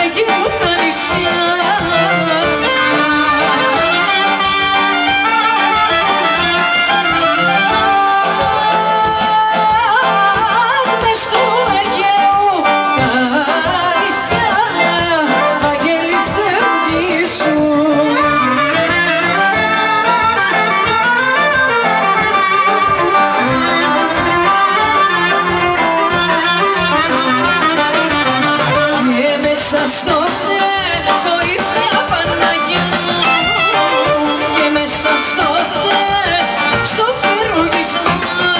Αγίου τα νησιά. μέσα στο φταίω βοήθεια Παναγιά και μέσα στο φταίω στο φερουλισμό